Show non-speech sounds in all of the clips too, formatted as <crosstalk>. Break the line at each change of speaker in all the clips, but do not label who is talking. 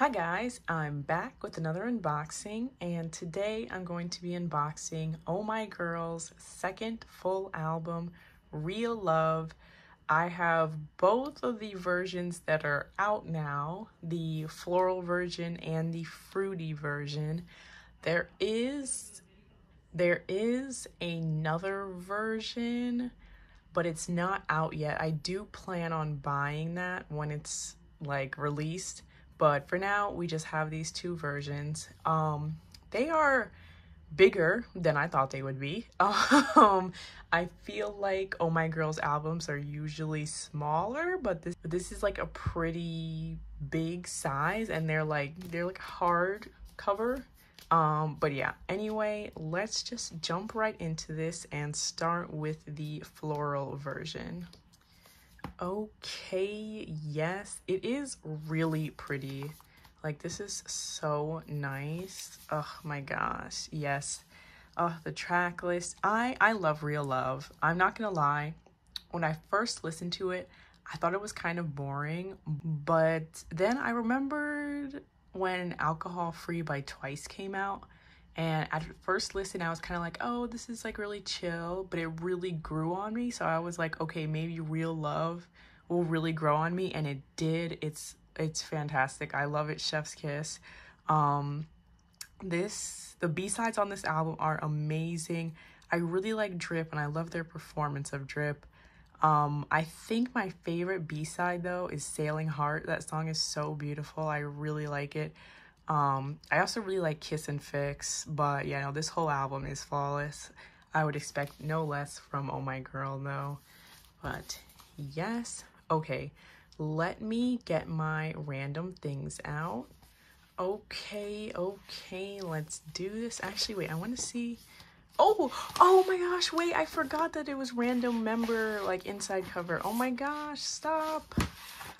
Hi guys, I'm back with another unboxing and today I'm going to be unboxing Oh My Girl's second full album, Real Love. I have both of the versions that are out now, the floral version and the fruity version. There is there is another version, but it's not out yet. I do plan on buying that when it's like released but for now, we just have these two versions. Um, they are bigger than I thought they would be. <laughs> Um, I feel like Oh My Girl's albums are usually smaller, but this this is like a pretty big size and they're like they're like hard cover. Um, but yeah, anyway, let's just jump right into this and start with the floral version. Okay, yes, it is really pretty. Like, this is so nice. Oh my gosh, yes. Oh, the track list. I, I love Real Love. I'm not gonna lie. When I first listened to it, I thought it was kind of boring. But then I remembered when Alcohol Free by Twice came out and at first listen, I was kind of like, oh, this is like really chill, but it really grew on me. So I was like, okay, maybe real love will really grow on me. And it did. It's it's fantastic. I love it, Chef's Kiss. Um, this the B-sides on this album are amazing. I really like Drip and I love their performance of Drip. Um, I think my favorite B-side though is Sailing Heart. That song is so beautiful. I really like it. Um, I also really like Kiss and Fix, but yeah, no, this whole album is flawless. I would expect no less from Oh My Girl though. But yes, okay, let me get my random things out. Okay, okay, let's do this. Actually, wait, I want to see. Oh, oh my gosh, wait, I forgot that it was random member, like, inside cover. Oh my gosh, stop.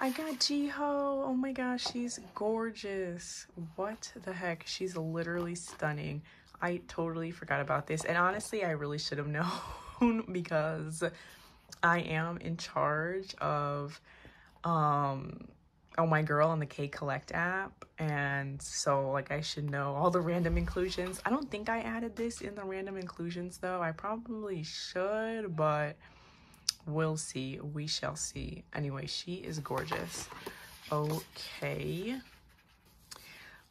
I got Jiho. Oh my gosh, she's gorgeous. What the heck? She's literally stunning. I totally forgot about this. And honestly, I really should have <laughs> known because I am in charge of um Oh My Girl on the K Collect app. And so like I should know all the random inclusions. I don't think I added this in the random inclusions though. I probably should, but We'll see. We shall see. Anyway, she is gorgeous. Okay.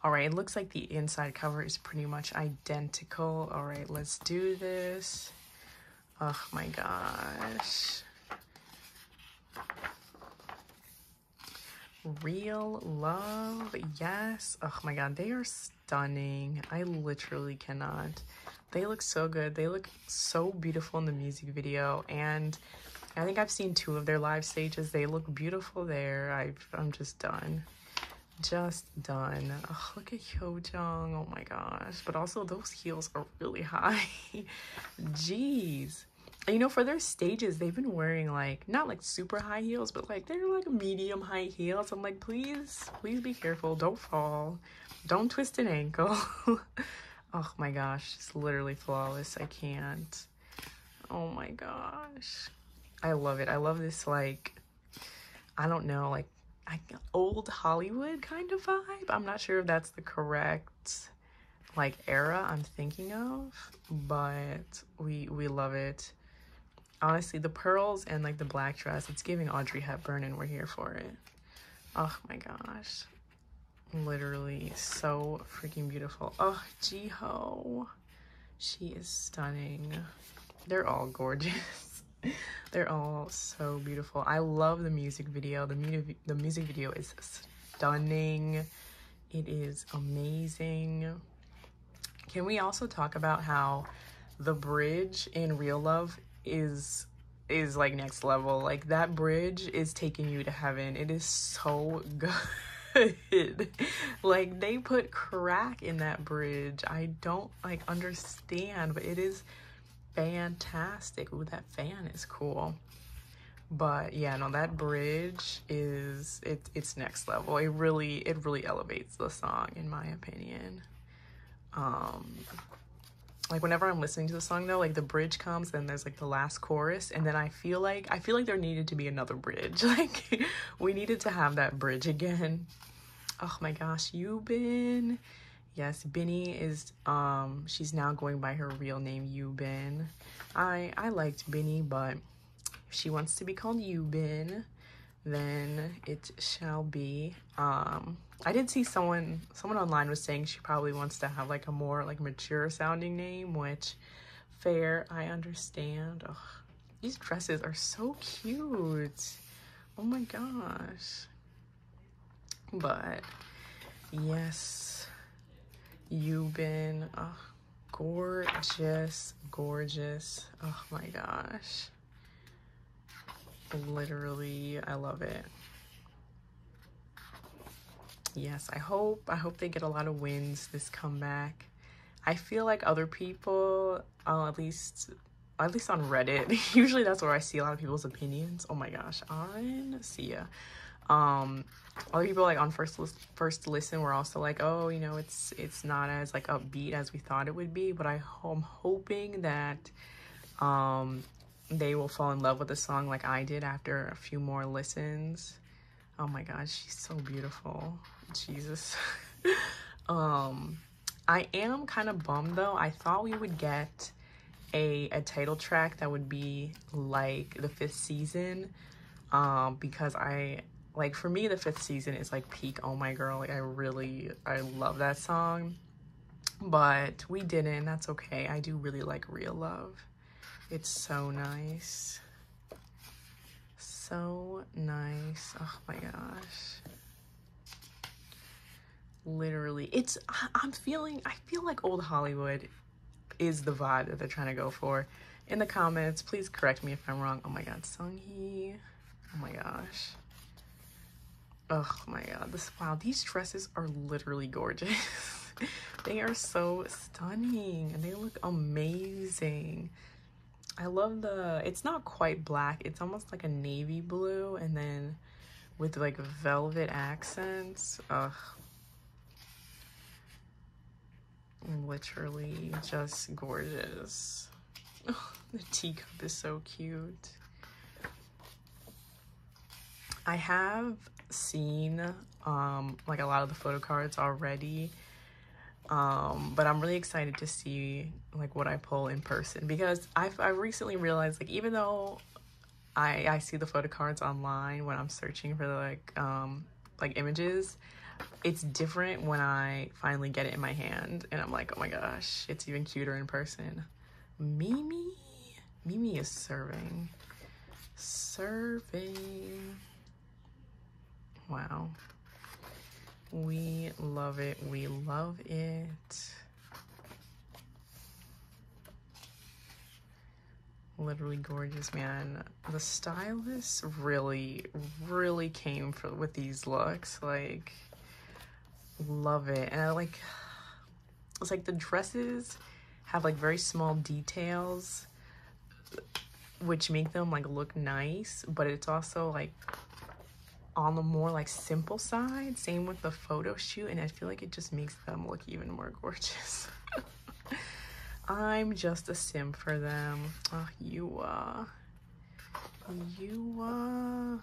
All right, it looks like the inside cover is pretty much identical. All right, let's do this. Oh my gosh. Real love, yes. Oh my god, they are stunning. I literally cannot. They look so good. They look so beautiful in the music video and I think I've seen two of their live stages. They look beautiful there. I've, I'm just done. Just done. Oh, look at Hyojung. Oh my gosh. But also those heels are really <laughs> high. Jeez. You know, for their stages, they've been wearing like, not like super high heels, but like they're like medium high heels. I'm like, please, please be careful. Don't fall. Don't twist an ankle. <laughs> oh my gosh. It's literally flawless. I can't. Oh my gosh. I love it. I love this like I don't know, like I, old Hollywood kind of vibe. I'm not sure if that's the correct like era I'm thinking of, but we we love it. Honestly, the pearls and like the black dress, it's giving Audrey Hepburn and we're here for it. Oh my gosh. Literally so freaking beautiful. Oh, Jiho. She is stunning. They're all gorgeous. <laughs> They're all so beautiful. I love the music video. The, mu the music video is stunning. It is amazing. Can we also talk about how the bridge in Real Love is is like next level. Like that bridge is taking you to heaven. It is so <laughs> good. <laughs> like they put crack in that bridge. I don't like understand, but it is fantastic. Ooh, that fan is cool. But yeah, no, that bridge is it, it's next level. It really it really elevates the song in my opinion. Um like whenever I'm listening to the song though, like the bridge comes, then there's like the last chorus, and then I feel like I feel like there needed to be another bridge. <laughs> Like we needed to have that bridge again. Oh my gosh, Yubin. Yes, Binny is um she's now going by her real name Yubin. I I liked Binny, but if she wants to be called Yubin, then it shall be. Um I did see someone someone online was saying she probably wants to have like a more like mature sounding name, which fair, I understand. Ugh, these dresses are so cute. Oh my gosh. But yes, Yubin oh, gorgeous, gorgeous. Oh my gosh. Literally, I love it. Yes, I hope I hope they get a lot of wins this comeback. I feel like other people, uh, at least at least on Reddit, <laughs> usually that's where I see a lot of people's opinions. Oh my gosh, on Sia. Um, other people like on first list, first listen were also like, oh, you know, it's it's not as like upbeat as we thought it would be. But I am hoping that um they will fall in love with the song like I did after a few more listens. Oh my gosh, she's so beautiful. Jesus. <laughs> um, I am kind of bummed though. I thought we would get a, a title track that would be like the fifth season um, because I like for me the fifth season is like peak oh my girl like I really I love that song but we didn't that's okay I do really like real love it's so nice so nice. Oh my gosh. Literally it's i'm feeling i feel like old hollywood is the vibe that they're trying to go for. In the comments please correct me if i'm wrong. Oh my god Seunghee. oh my gosh. Oh my god this wow these dresses are literally gorgeous. <laughs> They are so stunning and they look amazing i love the it's not quite black it's almost like a navy blue and then with like velvet accents ugh literally just gorgeous. Oh, the teacup is so cute. I have seen um, like a lot of the photo cards already. Um, but I'm really excited to see like what I pull in person because I've, I recently realized like even though I, I see the photo cards online when I'm searching for like um, like images, it's different when I finally get it in my hand and I'm like, oh my gosh, it's even cuter in person. Mimi, Mimi is serving. Serving. Wow. We love it. We love it. Literally gorgeous, man. The stylist really, really came for with these looks. Like, love it and i like it's like the dresses have like very small details which make them like look nice but it's also like on the more like simple side same with the photo shoot and i feel like it just makes them look even more gorgeous <laughs> i'm just a sim for them oh you uh you uh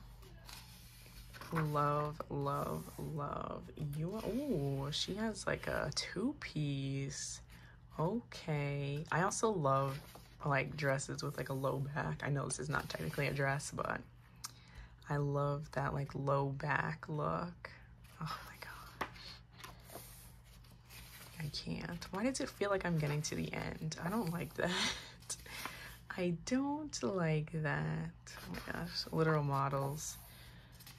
love, love, love. You, oh, she has like a two-piece. Okay. I also love like dresses with like a low back. I know this is not technically a dress, but I love that like low back look. Oh my gosh. I can't. Why does it feel like I'm getting to the end? I don't like that. <laughs> I don't like that. Oh my gosh. Literal models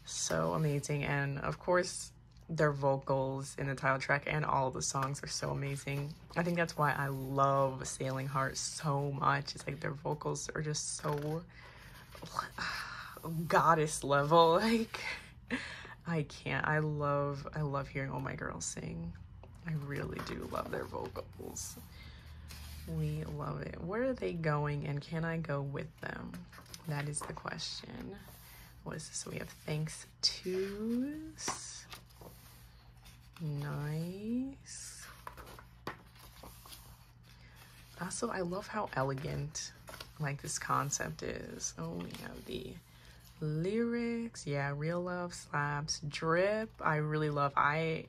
so amazing and of course their vocals in the title track and all the songs are so amazing i think that's why i love sailing heart so much it's like their vocals are just so <sighs> ah, goddess level <laughs> like i can't i love i love hearing all my girls sing i really do love their vocals we love it where are they going and can i go with them that is the question what is this? So we have thanks twos. Nice. Also, I love how elegant like this concept is. Oh, we have the lyrics. Yeah real love slaps drip. I really love i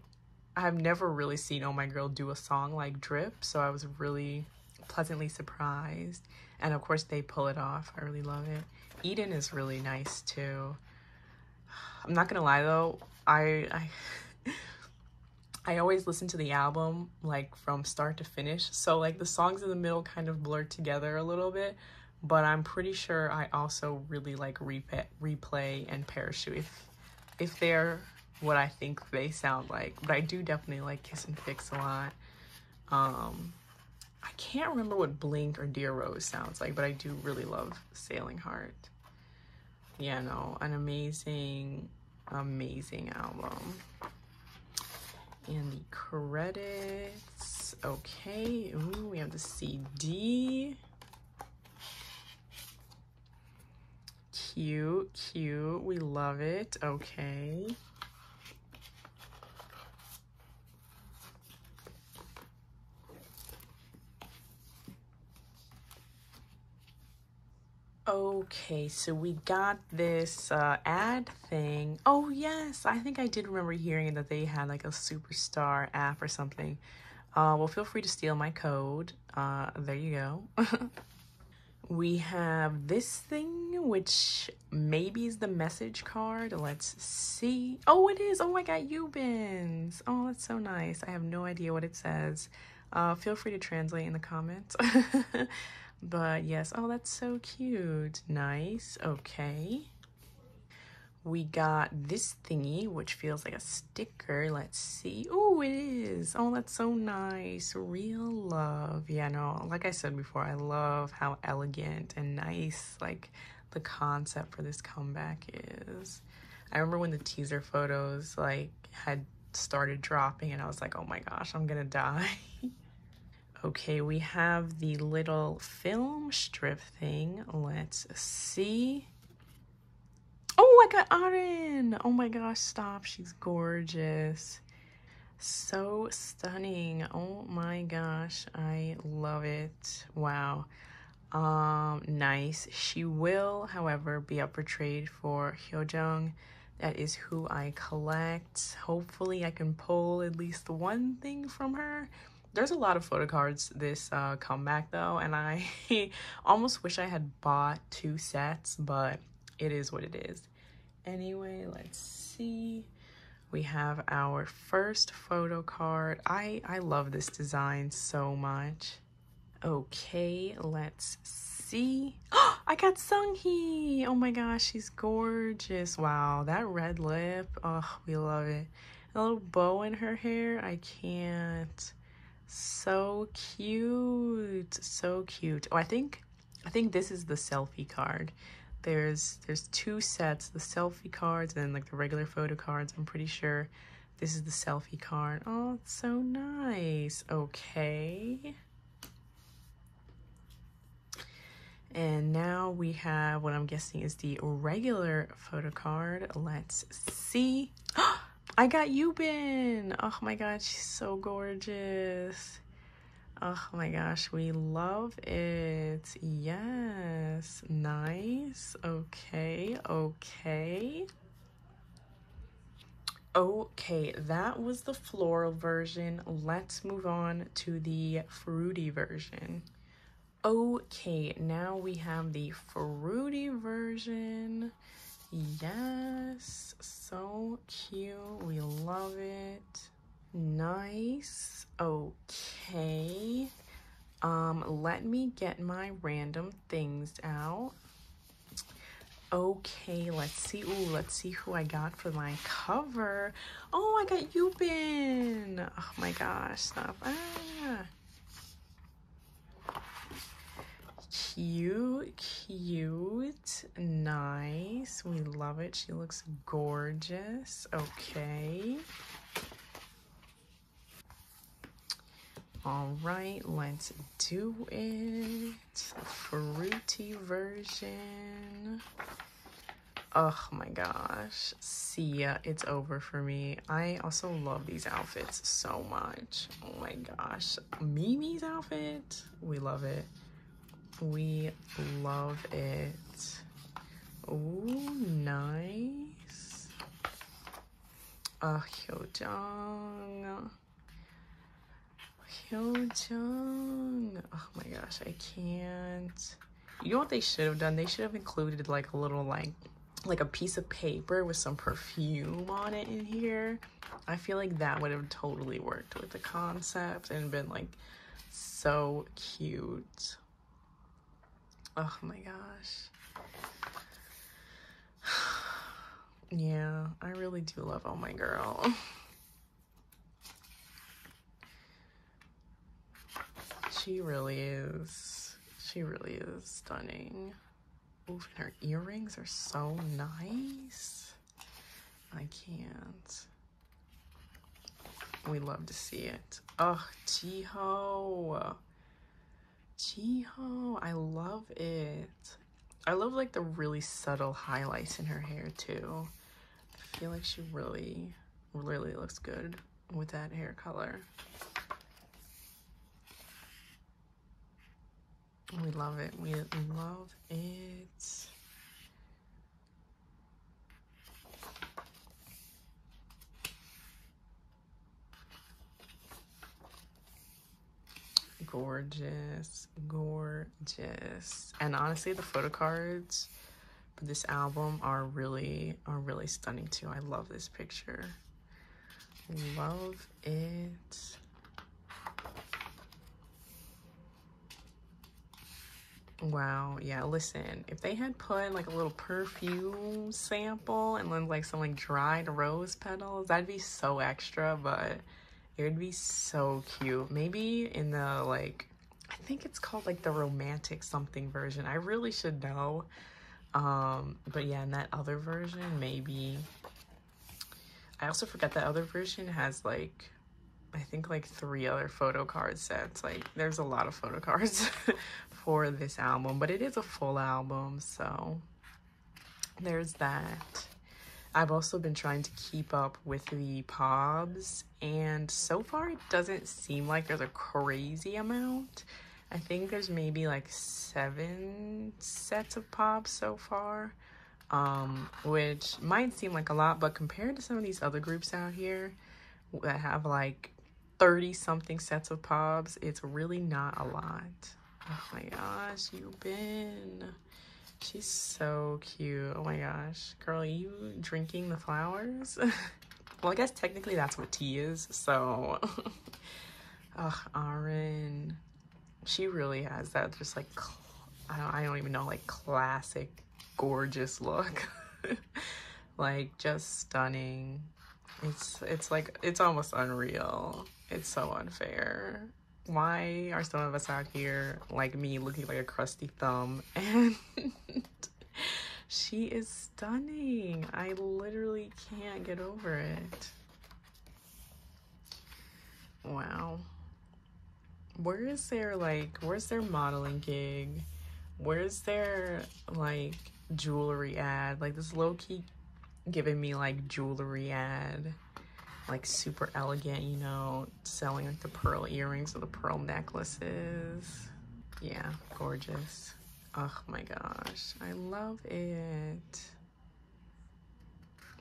i've never really seen oh my girl do a song like drip so i was really pleasantly surprised. And of course they pull it off. I really love it. Eden is really nice too. I'm not gonna lie though. I i <laughs> I always listen to the album like from start to finish. So like the songs in the middle kind of blur together a little bit, but I'm pretty sure I also really like replay, replay and parachute if if they're what I think they sound like. But I do definitely like Kiss and Fix a lot. Um, I can't remember what Blink or Dear Rose sounds like, but I do really love Sailing Heart. Yeah, no, an amazing, amazing album. And the credits, okay, Ooh, we have the CD. Cute, cute. We love it. Okay. Okay, so we got this uh, ad thing. Oh, yes, I think I did remember hearing that they had like a superstar app or something. Uh, well, feel free to steal my code. Uh, there you go. <laughs> we have this thing which maybe is the message card. Let's see. Oh it is. Oh my god Yubin's oh that's so nice. I have no idea what it says. Uh feel free to translate in the comments. <laughs> But yes. Oh that's so cute. Nice. Okay. We got this thingy which feels like a sticker. Let's see. Oh it is. Oh that's so nice. Real love. Yeah no like i said before i love how elegant and nice like the concept for this comeback is i remember when the teaser photos like had started dropping and i was like oh my gosh i'm gonna die <laughs> okay we have the little film strip thing let's see Oh, I got Arin. Oh my gosh, stop. She's gorgeous. So stunning. Oh my gosh. I love it. Wow. Um, nice. She will, however, be up for trade for Hyojung. That is who I collect. Hopefully I can pull at least one thing from her. There's a lot of photo cards this uh, comeback though, and I <laughs> almost wish I had bought two sets, but it is what it is. Anyway, let's see. We have our first photo card. I, I love this design so much. Okay, let's see. Oh, <gasps> I got Seunghee. Oh my gosh, she's gorgeous. Wow, that red lip. Oh, we love it. A little bow in her hair. I can't. So cute. So cute. Oh, I think I think this is the selfie card there's there's two sets the selfie cards and like the regular photo cards i'm pretty sure this is the selfie card oh it's so nice okay and now we have what i'm guessing is the regular photo card let's see <gasps> i got Yubin oh my god she's so gorgeous Oh my gosh, we love it. Yes, nice. Okay, okay. Okay, that was the floral version. Let's move on to the fruity version. Okay, now we have the fruity version. Yes, so cute. We love it. Nice. Okay. Um, let me get my random things out. Okay, let's see. Ooh, let's see who I got for my cover. Oh, I got Yubin. Oh my gosh, stop. Ah. Cute, cute, nice. We love it. She looks gorgeous. Okay. All right, let's do it. Fruity version. Oh my gosh. See ya, it's over for me. I also love these outfits so much. Oh my gosh. Mimi's outfit, we love it. We love it. Oh, nice. Ah, Hyojung. Hyojung. Oh my gosh, I can't. You know what they should have done? They should have included like a little like like a piece of paper with some perfume on it in here. I feel like that would have totally worked with the concept and been like so cute. Oh my gosh. <sighs> yeah, I really do love Oh My Girl. she really is. She really is stunning. Ooh, and her earrings are so nice. I can't. We love to see it. Oh, Jiho. Jiho, I love it. I love like the really subtle highlights in her hair too. I feel like she really, really looks good with that hair color. We love it. We love it. Gorgeous, gorgeous. And honestly, the photo cards for this album are really, are really stunning too. I love this picture. Love it. Wow, yeah, listen, if they had put like a little perfume sample and then like some like dried rose petals, that'd be so extra, but it would be so cute. Maybe in the like, I think it's called like the romantic something version. I really should know. Um, but yeah, in that other version, maybe. I also forget that other version has like I think like three other photo card sets. Like there's a lot of photo cards <laughs> for this album, but it is a full album, so there's that. I've also been trying to keep up with the POBs, and so far it doesn't seem like there's a crazy amount. I think there's maybe like seven sets of POBs so far, um, which might seem like a lot, but compared to some of these other groups out here that have like 30 something sets of POBs. It's really not a lot. Oh my gosh, Yubin. She's so cute. Oh my gosh. Girl, are you drinking the flowers? <laughs> well, I guess technically that's what tea is. So, <laughs> ugh, Arin. She really has that just like, I don't, I don't even know, like classic gorgeous look. <laughs> like just stunning. It's, it's like, it's almost unreal. It's so unfair. Why are some of us out here like me looking like a crusty thumb <laughs> and she is stunning. I literally can't get over it. Wow. Where is their like where's their modeling gig? Where's their like jewelry ad? Like this low key giving me like jewelry ad like super elegant, you know, selling like the pearl earrings or the pearl necklaces. Yeah, gorgeous. Oh my gosh, I love it.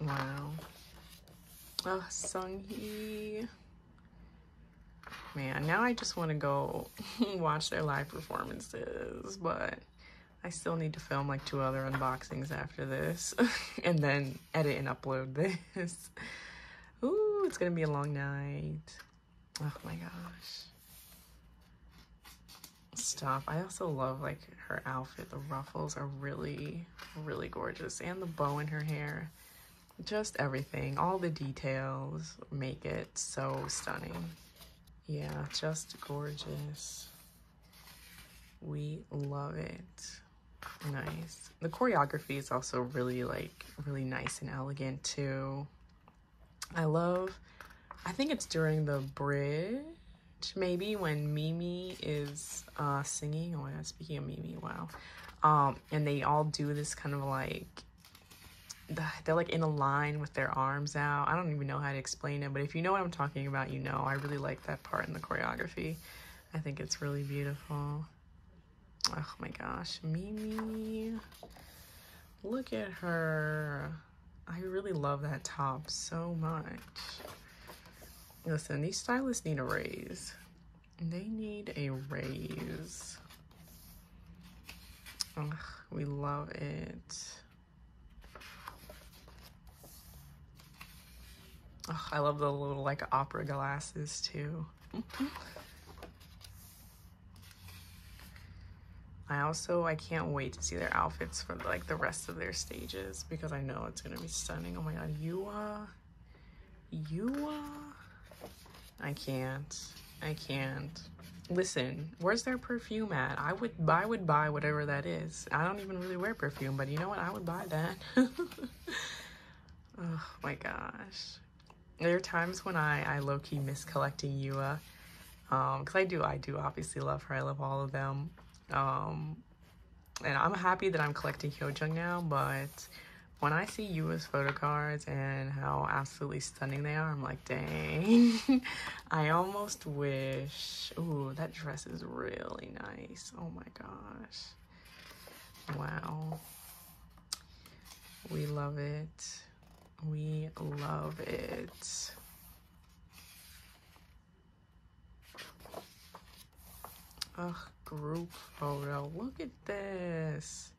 Wow. Oh, Seunghee. Man, now I just want to go <laughs> watch their live performances, but I still need to film like two other unboxings after this <laughs> and then edit and upload this. It's gonna be a long night. Oh my gosh. Stop. I also love like her outfit. The ruffles are really, really gorgeous. And the bow in her hair. Just everything. All the details make it so stunning. Yeah, just gorgeous. We love it. Nice. The choreography is also really like really nice and elegant too. I love, I think it's during the bridge, maybe when Mimi is uh, singing. Oh god, speaking of Mimi, wow. Um, and they all do this kind of like, they're like in a line with their arms out. I don't even know how to explain it, but if you know what I'm talking about, you know. I really like that part in the choreography. I think it's really beautiful. Oh my gosh, Mimi. Look at her. I really love that top so much. Listen, these stylists need a raise. They need a raise. Ugh, we love it. Oh, I love the little like opera glasses too. <laughs> Also I can't wait to see their outfits for like the rest of their stages because I know it's gonna be stunning. Oh my god, you you uh I can't. I can't. Listen, where's their perfume at? I would I would buy whatever that is. I don't even really wear perfume, but you know what? I would buy that. <laughs> oh my gosh. There are times when I, I low-key miss collecting YooA. Um, because I do, I do obviously love her. I love all of them. Um, and I'm happy that I'm collecting Hyojung now, but when I see YooA's photo cards and how absolutely stunning they are, I'm like, dang. <laughs> I almost wish. Ooh, that dress is really nice. Oh my gosh. Wow. We love it. We love it. Ugh, group photo. Look at this.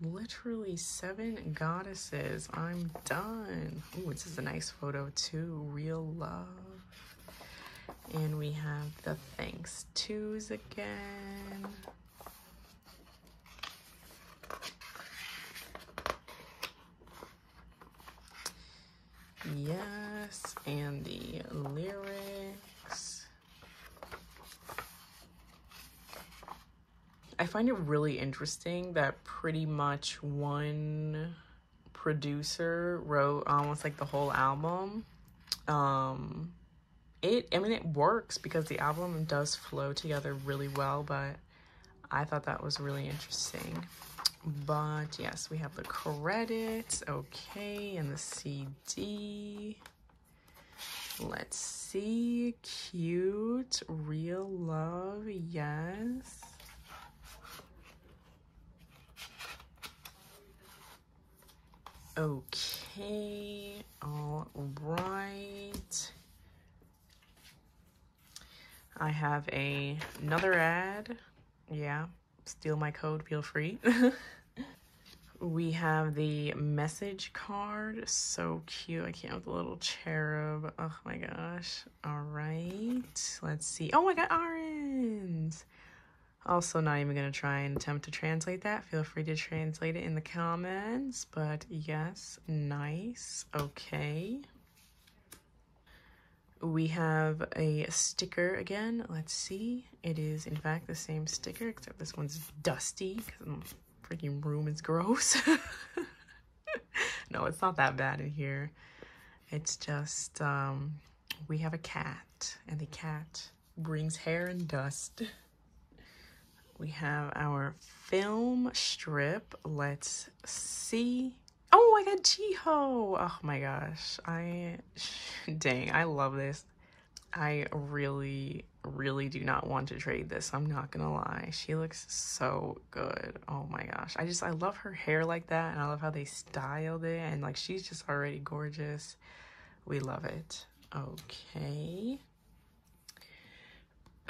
Literally seven goddesses. I'm done. Oh, this is a nice photo too. Real love. And we have the thanks twos again. Yes, and the lyrics. I find it really interesting that pretty much one producer wrote almost like the whole album. Um it I mean it works because the album does flow together really well, but I thought that was really interesting. But yes, we have the credits, okay, and the CD. Let's see, cute, real love, yes. Okay, all right. I have a another ad. Yeah, steal my code, feel free. <laughs> we have the message card. So cute. I can't with the little cherub. Oh my gosh. All right. Let's see. Oh, I got orange. Also, not even going to try and attempt to translate that. Feel free to translate it in the comments. But yes, nice. Okay. We have a sticker again. Let's see. It is, in fact, the same sticker, except this one's dusty because the freaking room is gross. <laughs> no, it's not that bad in here. It's just, um, we have a cat, and the cat brings hair and dust. We have our film strip. Let's see. Oh, I got Jiho. Oh my gosh. I, <laughs> dang, I love this. I really, really do not want to trade this. I'm not gonna lie. She looks so good. Oh my gosh. I just, I love her hair like that. And I love how they styled it. And like, she's just already gorgeous. We love it. Okay.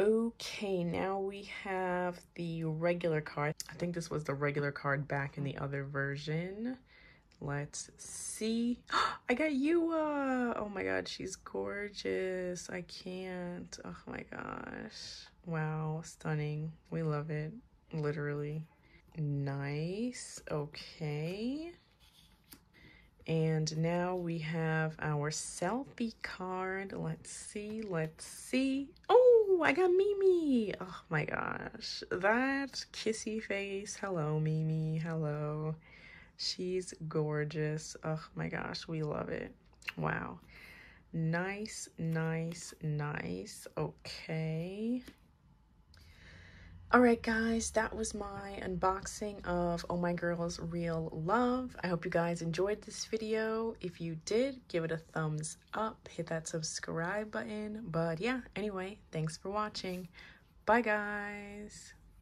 Okay, now we have the regular card. I think this was the regular card back in the other version. Let's see. <gasps> I got YooA. Uh, oh my god, she's gorgeous. I can't. Oh my gosh. Wow, stunning. We love it. Literally. Nice. Okay. And now we have our selfie card. Let's see. Let's see. Oh, I got Mimi. Oh my gosh. That kissy face. Hello, Mimi. Hello. She's gorgeous. Oh my gosh. We love it. Wow. Nice, nice, nice. Okay. Alright guys, that was my unboxing of Oh My Girl's Real Love. I hope you guys enjoyed this video. If you did, give it a thumbs up, hit that subscribe button. But yeah, anyway, thanks for watching. Bye guys!